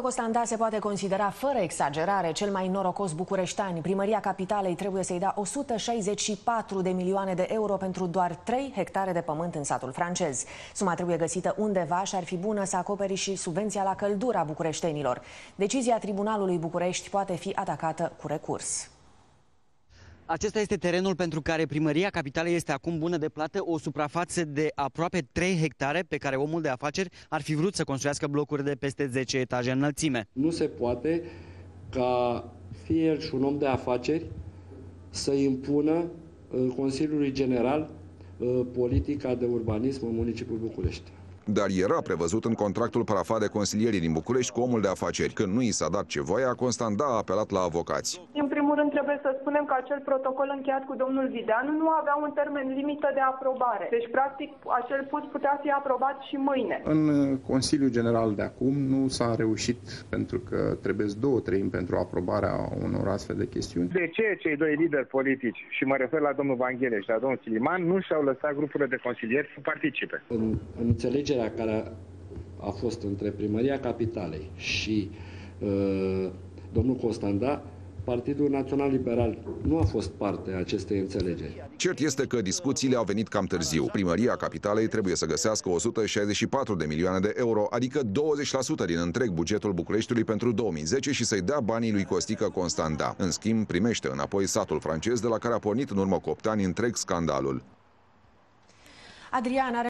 Costanda se poate considera fără exagerare cel mai norocos bucureștean. Primăria Capitalei trebuie să-i dea 164 de milioane de euro pentru doar 3 hectare de pământ în satul francez. Suma trebuie găsită undeva și ar fi bună să acoperi și subvenția la căldura bucureștenilor. Decizia Tribunalului București poate fi atacată cu recurs. Acesta este terenul pentru care primăria capitalei este acum bună de plată, o suprafață de aproape 3 hectare pe care omul de afaceri ar fi vrut să construiască blocuri de peste 10 etaje înălțime. Nu se poate ca fie el și un om de afaceri să impună Consiliului General uh, politica de urbanism în municipiul București dar era prevăzut în contractul parafat de consilierii din București cu omul de afaceri. Când nu i s-a dat ce voia, Constanda a apelat la avocați. În primul rând trebuie să spunem că acel protocol încheiat cu domnul Videanu nu avea un termen limită de aprobare. Deci, practic, acel pus putea fi aprobat și mâine. În uh, Consiliul General de acum nu s-a reușit pentru că trebuie două treimi pentru aprobarea unor astfel de chestiuni. De ce cei doi lideri politici, și mă refer la domnul Vanghele și la domnul Siliman, nu și-au lăsat grupurile de consilieri să participe? În, în înțelegere înțelegerea care a fost între Primăria Capitalei și uh, domnul Costanda, Partidul Național Liberal nu a fost parte a acestei înțelegeri. Cert este că discuțiile au venit cam târziu. Primăria Capitalei trebuie să găsească 164 de milioane de euro, adică 20% din întreg bugetul Bucureștiului pentru 2010 și să-i dea banii lui Costică Constanda. În schimb, primește înapoi satul francez de la care a pornit în urmă cu 8 ani întreg scandalul. Adrian are